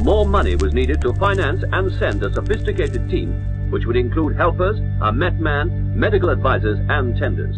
more money was needed to finance and send a sophisticated team, which would include helpers, a Met man, medical advisors, and tenders.